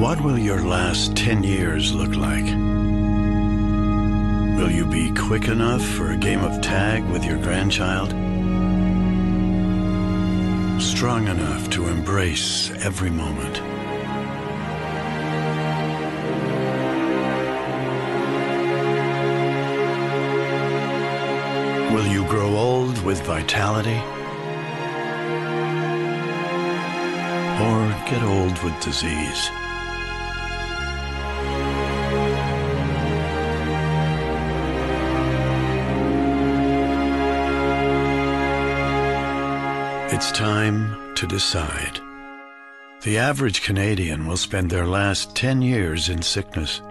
What will your last 10 years look like? Will you be quick enough for a game of tag with your grandchild? Strong enough to embrace every moment? Will you grow old with vitality? Or get old with disease? It's time to decide. The average Canadian will spend their last 10 years in sickness.